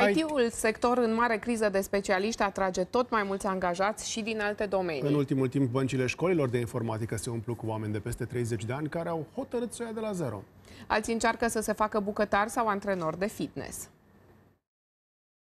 IT-ul, sector în mare criză de specialiști, atrage tot mai mulți angajați și din alte domenii. În ultimul timp, băncile școlilor de informatică se umplu cu oameni de peste 30 de ani care au hotărât să o ia de la zero. Alții încearcă să se facă bucătari sau antrenori de fitness.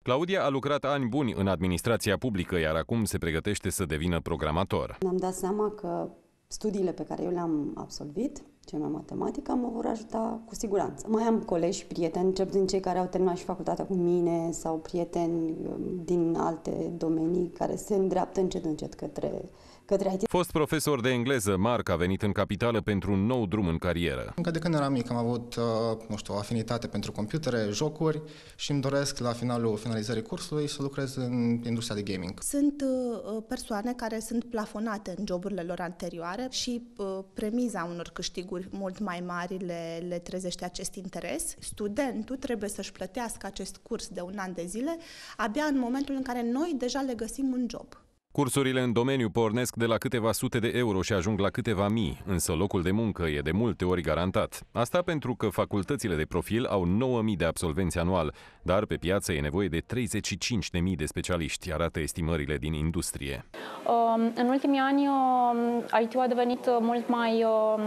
Claudia a lucrat ani buni în administrația publică, iar acum se pregătește să devină programator. Mi-am dat seama că studiile pe care eu le-am absolvit, cei mai matematică, mă vor ajuta cu siguranță. Mai am colegi și prieteni, cel din cei care au terminat și facultatea cu mine sau prieteni um, din alte domenii care se îndreaptă încet încet către către IT. Fost profesor de engleză, Marc a venit în capitală pentru un nou drum în carieră. Încă de când eram mic am avut, uh, nu știu, o afinitate pentru computere, jocuri și îmi doresc la finalul finalizării cursului să lucrez în industria de gaming. Sunt uh, persoane care sunt plafonate în joburile lor anterioare și uh, premiza unor câștiguri mult mai mari le, le trezește acest interes. Studentul trebuie să-și plătească acest curs de un an de zile abia în momentul în care noi deja le găsim un job. Cursurile în domeniu pornesc de la câteva sute de euro și ajung la câteva mii, însă locul de muncă e de multe ori garantat. Asta pentru că facultățile de profil au 9000 de absolvenți anual, dar pe piață e nevoie de 35.000 de specialiști, arată estimările din industrie. Um, în ultimii ani, um, IT-ul a devenit mult mai um,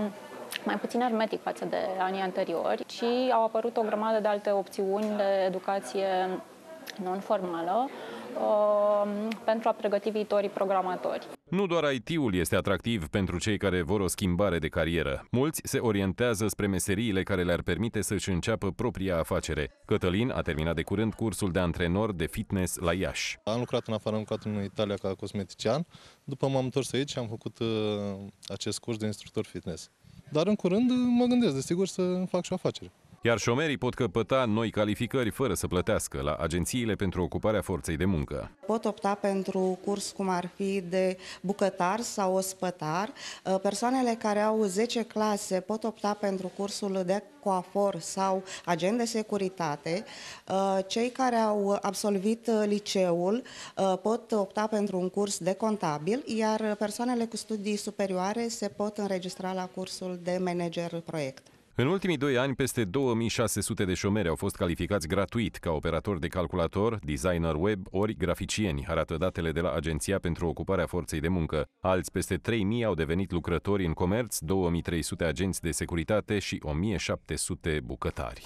mai puțin hermetic față de anii anteriori și au apărut o grămadă de alte opțiuni de educație non-formală uh, pentru a pregăti viitorii programatori. Nu doar IT-ul este atractiv pentru cei care vor o schimbare de carieră. Mulți se orientează spre meseriile care le-ar permite să-și înceapă propria afacere. Cătălin a terminat de curând cursul de antrenor de fitness la Iași. Am lucrat în afară, am lucrat în Italia ca cosmetician. După m-am întors aici și am făcut uh, acest curs de instructor fitness. Dar în curând mă gândesc, desigur, să fac și o afacere. Iar șomerii pot căpăta noi calificări fără să plătească la agențiile pentru ocuparea forței de muncă. Pot opta pentru curs cum ar fi de bucătar sau ospătar. Uh, persoanele care au 10 clase pot opta pentru cursul de coafor sau agent de securitate. Uh, cei care au absolvit liceul uh, pot opta pentru un curs de contabil, iar persoanele cu studii superioare se pot înregistra la cursul de manager proiect. În ultimii doi ani, peste 2600 de șomeri au fost calificați gratuit ca operator de calculator, designer web ori graficieni, arată datele de la Agenția pentru Ocuparea Forței de Muncă. Alți peste 3000 au devenit lucrători în comerț, 2300 agenți de securitate și 1700 bucătari.